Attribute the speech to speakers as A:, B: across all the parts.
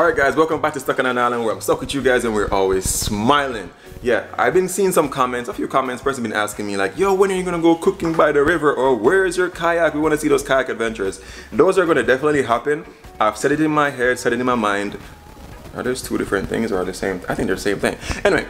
A: Alright guys, welcome back to Stuck on an Island where I'm stuck with you guys and we're always smiling. Yeah, I've been seeing some comments, a few comments, person been asking me like, yo, when are you gonna go cooking by the river or where's your kayak? We wanna see those kayak adventures. Those are gonna definitely happen. I've said it in my head, said it in my mind. Are those two different things or are the same? I think they're the same thing. Anyway,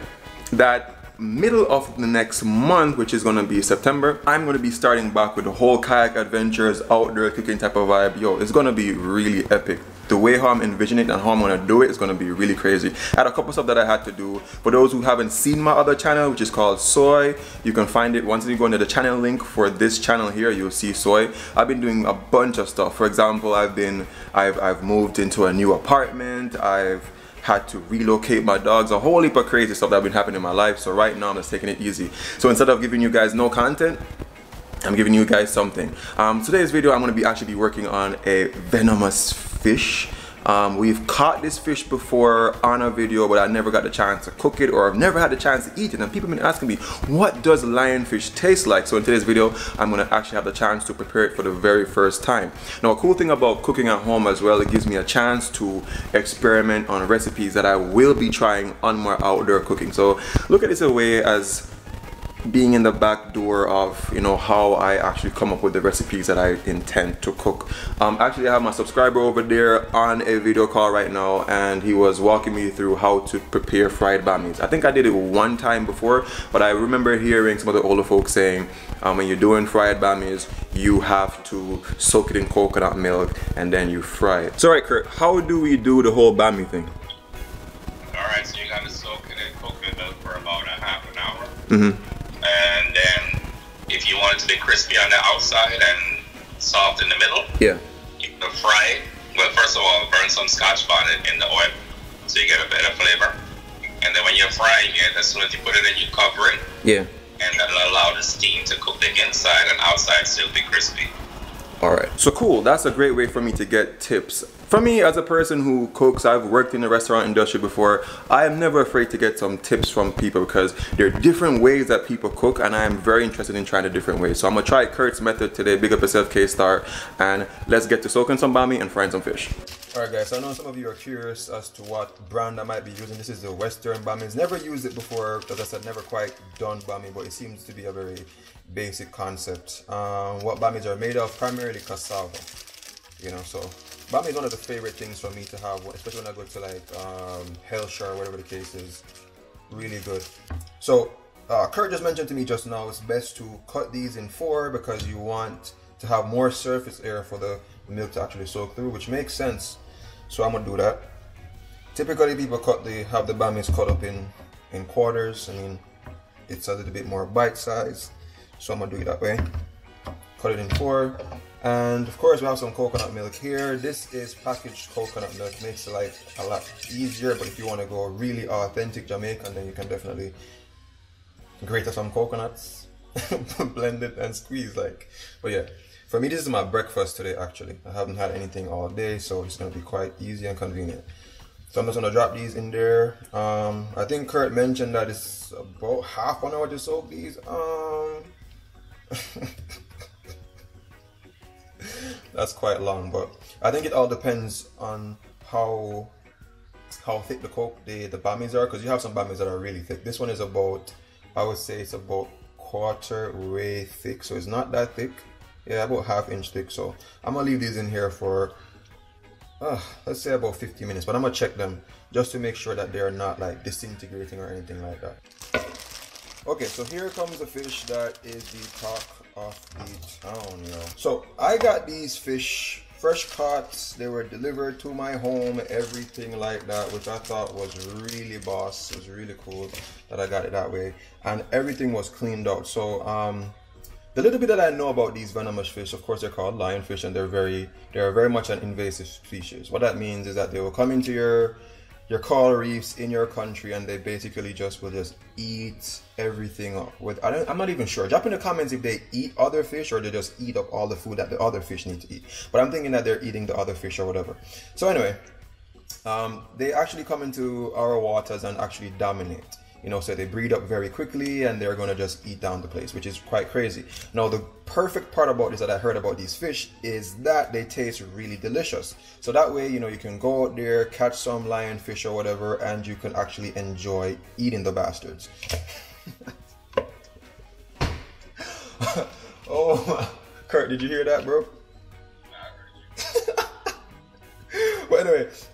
A: that middle of the next month, which is gonna be September, I'm gonna be starting back with the whole kayak adventures, outdoor cooking type of vibe. Yo, it's gonna be really epic. The way how I'm envisioning it and how I'm gonna do it is gonna be really crazy. I had a couple stuff that I had to do. For those who haven't seen my other channel, which is called Soy, you can find it once you go into the channel link for this channel here, you'll see Soy. I've been doing a bunch of stuff. For example, I've been, I've, I've moved into a new apartment. I've had to relocate my dogs, a whole heap of crazy stuff that's been happening in my life. So right now I'm just taking it easy. So instead of giving you guys no content, I'm giving you guys something. Um, today's video, I'm gonna be actually be working on a venomous fish. Um, we've caught this fish before on a video, but I never got the chance to cook it or I've never had the chance to eat it. And people have been asking me, what does lionfish taste like? So in today's video, I'm gonna actually have the chance to prepare it for the very first time. Now, a cool thing about cooking at home as well, it gives me a chance to experiment on recipes that I will be trying on my outdoor cooking. So look at this away as being in the back door of you know how I actually come up with the recipes that I intend to cook. Um, actually I have my subscriber over there on a video call right now and he was walking me through how to prepare fried bammies. I think I did it one time before but I remember hearing some of the older folks saying um, when you're doing fried bammies you have to soak it in coconut milk and then you fry it. So right, Kurt, how do we do the whole bami thing?
B: Alright, so you gotta soak it in coconut milk for about a half an hour.
A: Mm-hmm
B: and then if you want it to be crispy on the outside and soft in the middle,
A: yeah,
B: you can fry it. Well, first of all, burn some Scotch bonnet in the oil so you get a better flavor. And then when you're frying it, as soon as you put it in, you cover it.
A: Yeah.
B: And that'll allow the steam to cook the inside and outside still be crispy.
A: All right. So cool. That's a great way for me to get tips for me, as a person who cooks, I've worked in the restaurant industry before, I am never afraid to get some tips from people because there are different ways that people cook and I am very interested in trying the different ways. So I'm gonna try Kurt's method today, big up yourself K-Star, and let's get to soaking some bami and frying some fish. Alright guys, so I know some of you are curious as to what brand I might be using. This is the Western Bami. Never used it before, as I said, never quite done Bami, but it seems to be a very basic concept. Um, what Bamis are made of, primarily cassava. You know, so Bami is one of the favorite things for me to have, especially when I go to like um, Hellshire, whatever the case is. Really good. So, uh, Kurt just mentioned to me just now, it's best to cut these in four because you want to have more surface area for the milk to actually soak through, which makes sense. So I'm gonna do that. Typically, people cut the have the bamis cut up in in quarters. I mean, it's a little bit more bite size, so I'm gonna do it that way. Cut it in four. And of course we have some coconut milk here. This is packaged coconut milk, makes life a lot easier, but if you want to go really authentic Jamaican, then you can definitely grate some coconuts, blend it and squeeze like. But yeah, for me this is my breakfast today actually. I haven't had anything all day, so it's gonna be quite easy and convenient. So I'm just gonna drop these in there. Um, I think Kurt mentioned that it's about half an hour to soak these. Um, that's quite long but I think it all depends on how how thick the coke the the bammies are because you have some bammies that are really thick. This one is about I would say it's about quarter way thick so it's not that thick. Yeah about half inch thick so I'm gonna leave these in here for uh, let's say about 50 minutes but I'm gonna check them just to make sure that they're not like disintegrating or anything like that okay so here comes the fish that is the talk of the town, yo. So I got these fish fresh caught. They were delivered to my home, everything like that, which I thought was really boss. It was really cool that I got it that way. And everything was cleaned out. So um the little bit that I know about these venomous fish, of course, they're called lionfish, and they're very, they're very much an invasive species. What that means is that they will come into your your coral reefs in your country and they basically just will just eat everything up with I don't, i'm not even sure. Drop in the comments if they eat other fish or they just eat up all the food that the other fish need to eat. But i'm thinking that they're eating the other fish or whatever. So anyway um, they actually come into our waters and actually dominate you know, so they breed up very quickly and they're gonna just eat down the place, which is quite crazy. Now, the perfect part about this that I heard about these fish is that they taste really delicious. So that way, you know, you can go out there, catch some lionfish or whatever, and you can actually enjoy eating the bastards. oh, Kurt, did you hear that, bro?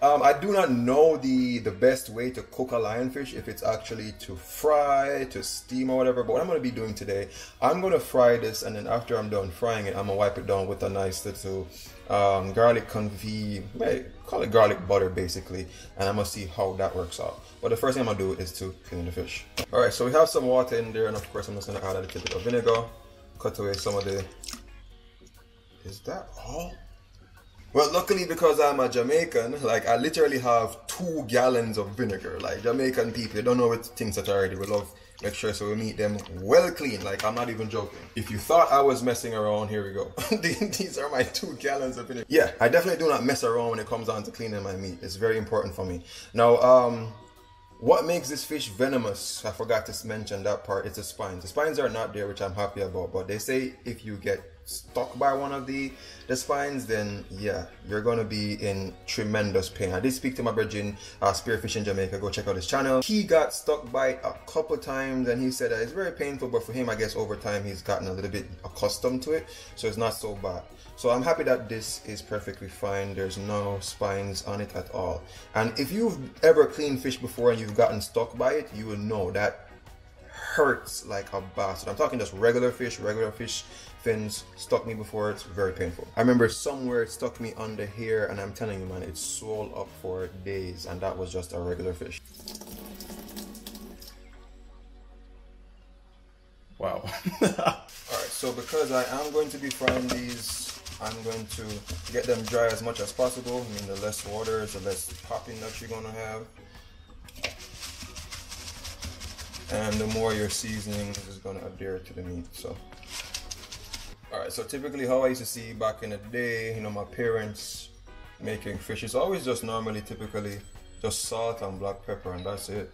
A: Um, I do not know the the best way to cook a lionfish. If it's actually to fry, to steam, or whatever. But what I'm going to be doing today, I'm going to fry this, and then after I'm done frying it, I'm gonna wipe it down with a nice little um, garlic confit, call it garlic butter, basically, and I'm gonna see how that works out. But the first thing I'm gonna do is to clean the fish. All right, so we have some water in there, and of course I'm just gonna add a little bit of vinegar, cut away some of the. Is that all? Well, luckily because I'm a Jamaican, like I literally have two gallons of vinegar. Like Jamaican people, don't know what things that already. We love make sure so we meet them well clean. Like I'm not even joking. If you thought I was messing around, here we go. These are my two gallons of vinegar. Yeah, I definitely do not mess around when it comes down to cleaning my meat. It's very important for me. Now, um, what makes this fish venomous? I forgot to mention that part. It's the spines. The spines are not there, which I'm happy about. But they say if you get stuck by one of the the spines then yeah you're gonna be in tremendous pain. I did speak to my brother uh spearfish in jamaica. Go check out his channel. He got stuck by a couple times and he said that it's very painful but for him i guess over time he's gotten a little bit accustomed to it so it's not so bad. So i'm happy that this is perfectly fine. There's no spines on it at all. And if you've ever cleaned fish before and you've gotten stuck by it you will know that hurts like a bastard. I'm talking just regular fish, regular fish fins stuck me before. It's very painful. I remember somewhere it stuck me under here and I'm telling you man, it swelled up for days and that was just a regular fish. Wow. Alright, so because I am going to be frying these, I'm going to get them dry as much as possible. I mean, the less water, the less popping that you're gonna have and the more your seasoning is going to adhere to the meat so all right so typically how i used to see back in the day you know my parents making fish is always just normally typically just salt and black pepper and that's it.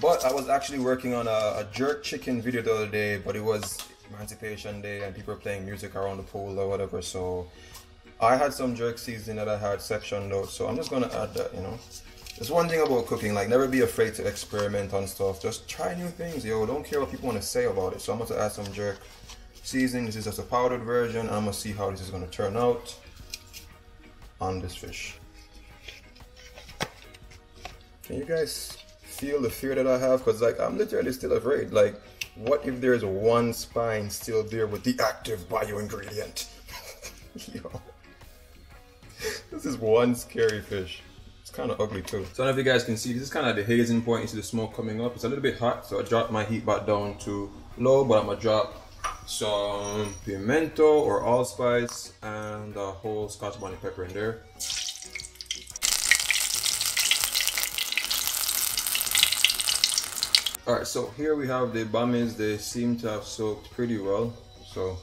A: But i was actually working on a, a jerk chicken video the other day but it was emancipation day and people were playing music around the pool or whatever so i had some jerk seasoning that i had sectioned out so i'm just gonna add that you know there's one thing about cooking, like never be afraid to experiment on stuff. Just try new things, yo. Don't care what people want to say about it. So I'm going to add some jerk seasoning. This is just a powdered version. I'm going to see how this is going to turn out on this fish. Can you guys feel the fear that I have? Because like I'm literally still afraid. Like, what if there's one spine still there with the active bio ingredient? yo. This is one scary fish kind of ugly too. So I don't know if you guys can see, this is kind of the hazing point. You see the smoke coming up. It's a little bit hot, so I dropped my heat back down to low, but I'm gonna drop some pimento or allspice and a whole scotch bonnet pepper in there. Alright, so here we have the bammies. They seem to have soaked pretty well. So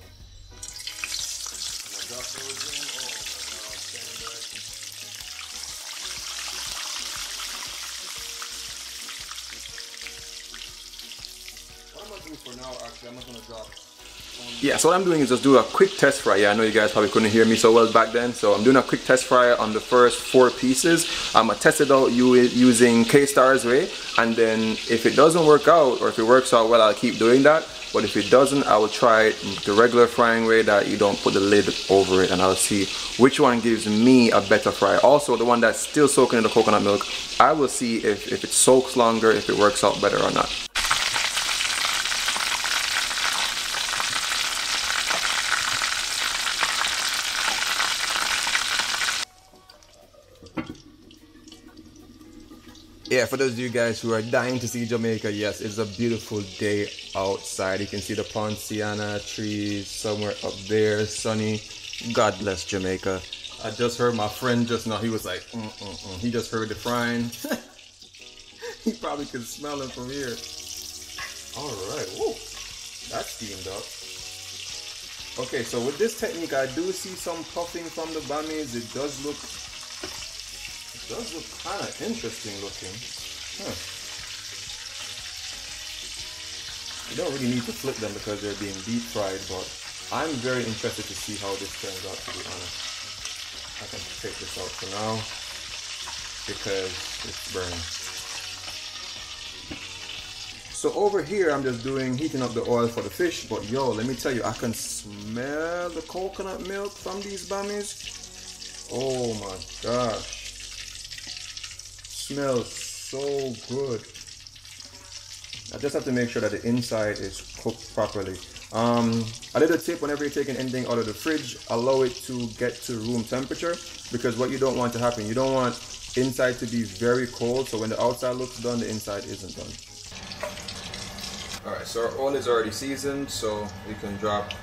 A: Yeah, so what I'm doing is just do a quick test fry. Yeah, I know you guys probably couldn't hear me so well back then. So I'm doing a quick test fry on the first four pieces. I'm gonna test it out using K-Star's way. And then if it doesn't work out or if it works out well, I'll keep doing that. But if it doesn't, I will try the regular frying way that you don't put the lid over it and I'll see which one gives me a better fry. Also, the one that's still soaking in the coconut milk, I will see if, if it soaks longer, if it works out better or not. Yeah, for those of you guys who are dying to see Jamaica, yes, it's a beautiful day outside. You can see the Poinciana trees somewhere up there, sunny. God bless Jamaica. I just heard my friend just now, he was like, mm, mm, mm. he just heard the frying. he probably could smell it from here. All right, whoa, that's steamed up. Okay, so with this technique, I do see some puffing from the bammies. It does look does look kind of interesting looking. Huh. You don't really need to flip them because they're being deep fried, but I'm very interested to see how this turns out, to be honest. I can take this out for now because it's burning. So over here, I'm just doing, heating up the oil for the fish, but yo, let me tell you, I can smell the coconut milk from these bammies. Oh my gosh. Smells so good. I just have to make sure that the inside is cooked properly. Um, a little tip whenever you're taking anything out of the fridge, allow it to get to room temperature because what you don't want to happen, you don't want inside to be very cold so when the outside looks done, the inside isn't done. Alright, so our oil is already seasoned, so we can drop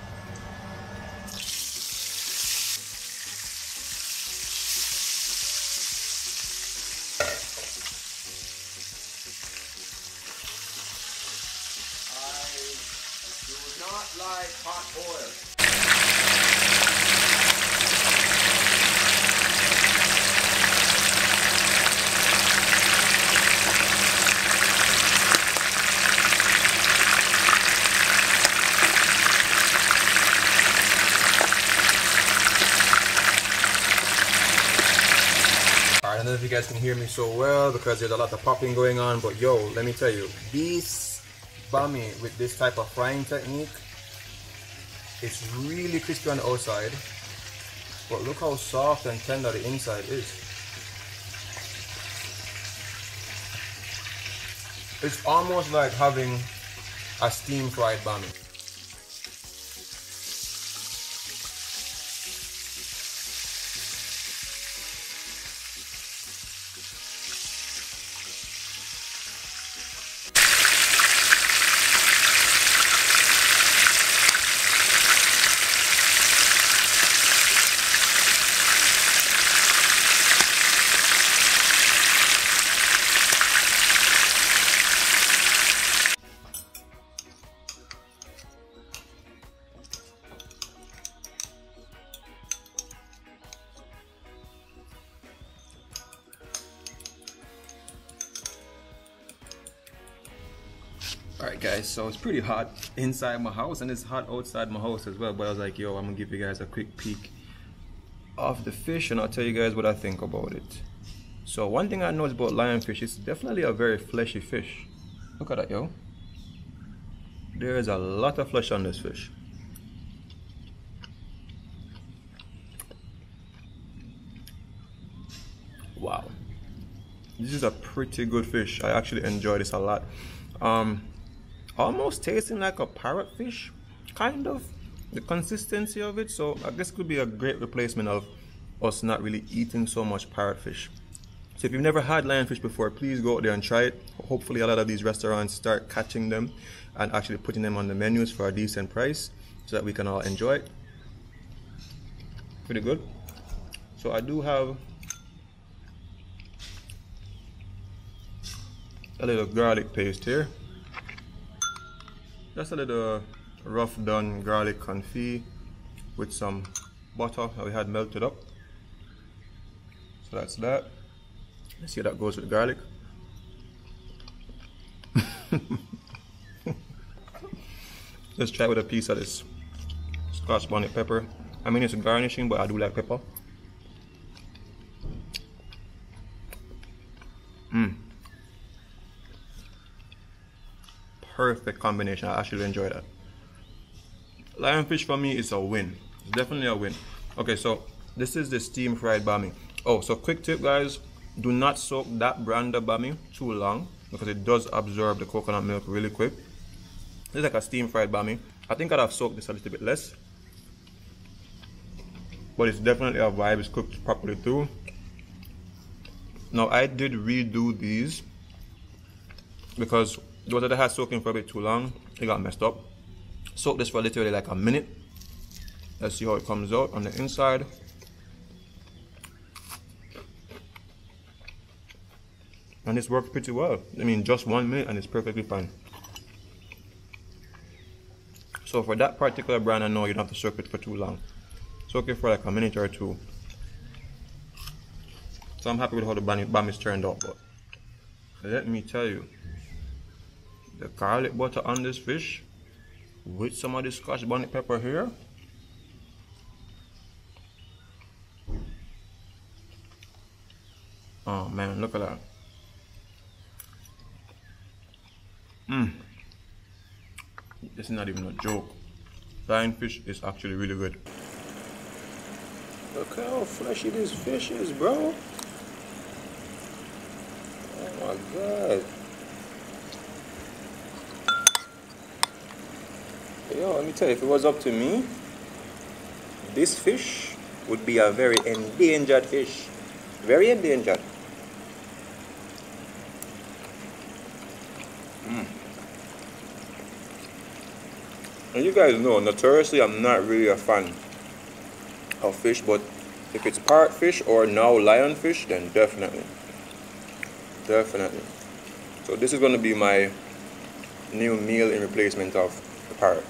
A: like hot oil. I don't know if you guys can hear me so well because there's a lot of popping going on, but yo, let me tell you, this bami with this type of frying technique, it's really crispy on the outside, but look how soft and tender the inside is. It's almost like having a steam fried bami. So it's pretty hot inside my house and it's hot outside my house as well. But I was like, yo, I'm gonna give you guys a quick peek of the fish and I'll tell you guys what I think about it. So one thing I know about lionfish, it's definitely a very fleshy fish. Look at that, yo. There is a lot of flesh on this fish. Wow. This is a pretty good fish. I actually enjoy this a lot. Um, almost tasting like a parrotfish, kind of the consistency of it. So uh, this could be a great replacement of us not really eating so much parrotfish. So if you've never had lionfish before, please go out there and try it. Hopefully a lot of these restaurants start catching them and actually putting them on the menus for a decent price so that we can all enjoy it. Pretty good. So I do have a little garlic paste here. Just a little rough done garlic confit with some butter that we had melted up. So that's that. Let's see how that goes with garlic. Let's try with a piece of this scotch bonnet pepper. I mean it's garnishing but I do like pepper. Perfect combination. I actually enjoy that. Lionfish for me is a win. It's definitely a win. Okay, so this is the steam fried bami. Oh, so quick tip, guys: do not soak that brand of bami too long because it does absorb the coconut milk really quick. This is like a steam fried bami. I think I'd have soaked this a little bit less, but it's definitely a vibe. It's cooked properly too. Now I did redo these because those that I had soaking for a bit too long, it got messed up. Soak this for literally like a minute. Let's see how it comes out on the inside. And this works pretty well. I mean, just one minute and it's perfectly fine. So for that particular brand, I know you don't have to soak it for too long. Soak it for like a minute or two. So I'm happy with how the bammies turned out. But let me tell you, the garlic butter on this fish with some of the scotch bonnet pepper here. Oh man, look at that. Mmm. This is not even a joke. Lionfish is actually really good. Look how fleshy this fish is, bro. Oh my god. Yo, let me tell you, if it was up to me, this fish would be a very endangered fish. Very endangered. Mm. And you guys know, notoriously, I'm not really a fan of fish, but if it's parrot fish or now lionfish, then definitely. Definitely. So this is going to be my new meal in replacement of the parrot.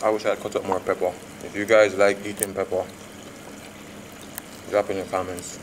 A: I wish I had cut up more pepper. If you guys like eating pepper, drop in the comments.